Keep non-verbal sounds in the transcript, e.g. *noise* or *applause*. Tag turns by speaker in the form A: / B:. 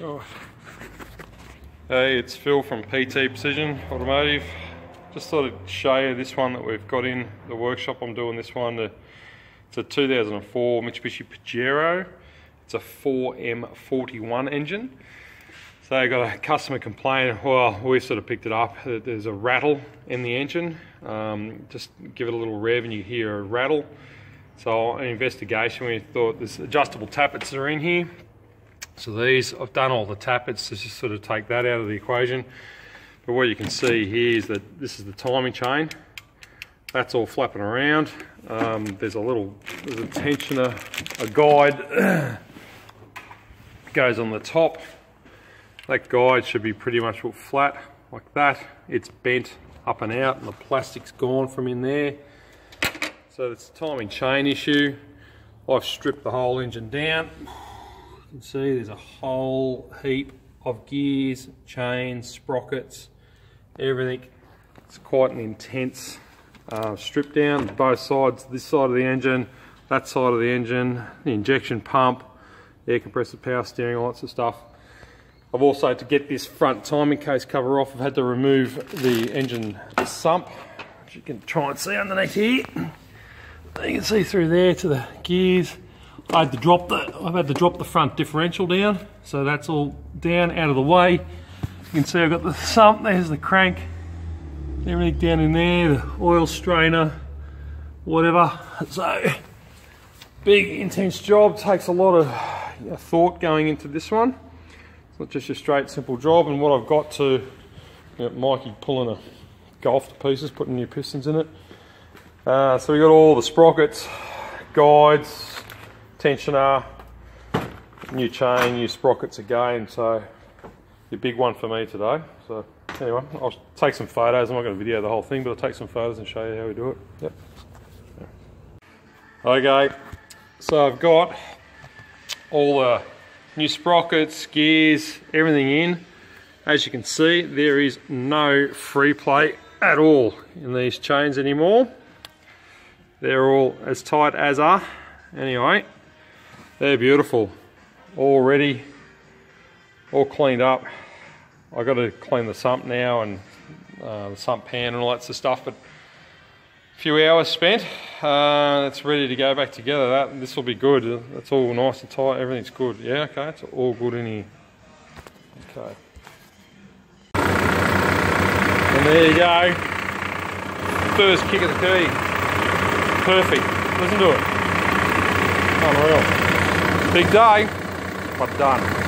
A: Right. Hey, it's Phil from PT Precision Automotive. Just thought I'd show you this one that we've got in the workshop. I'm doing this one. It's a 2004 Mitsubishi Pajero. It's a 4M41 engine. So I got a customer complain, well, we sort of picked it up, that there's a rattle in the engine. Um, just give it a little rev and you hear a rattle. So an investigation, we thought there's adjustable tappets are in here. So these, I've done all the tappets to just sort of take that out of the equation. But what you can see here is that this is the timing chain. That's all flapping around. Um, there's a little, there's a tensioner, a guide *clears throat* goes on the top. That guide should be pretty much flat like that. It's bent up and out and the plastic's gone from in there. So it's a timing chain issue. I've stripped the whole engine down. Can see there's a whole heap of gears, chains, sprockets, everything. It's quite an intense uh, strip down, both sides, this side of the engine, that side of the engine, the injection pump, air compressor, power steering, all that of stuff. I've also, had to get this front timing case cover off, I've had to remove the engine sump, which you can try and see underneath here. You can see through there to the gears. I had to drop the, I've had to drop the front differential down, so that's all down, out of the way. You can see I've got the sump, there's the crank, everything down in there, the oil strainer, whatever. So, big intense job, takes a lot of thought going into this one. It's not just a straight simple job, and what I've got to, you know, Mikey pulling a golf to pieces, putting new pistons in it. Uh, so we got all the sprockets, guides, tensioner, new chain, new sprockets again. So a big one for me today. So anyway, I'll take some photos. I'm not going to video the whole thing, but I'll take some photos and show you how we do it. Yep. Okay, so I've got all the new sprockets, gears, everything in. As you can see, there is no free play at all in these chains anymore. They're all as tight as are. Anyway, they're beautiful. All ready, all cleaned up. i got to clean the sump now and uh, the sump pan and all that sort of stuff, but a few hours spent. Uh, it's ready to go back together. That This will be good. It's all nice and tight. Everything's good. Yeah, okay, it's all good in here. Okay. And there you go. First kick of the key. Perfect. Listen to it. Unreal. Big day, but done.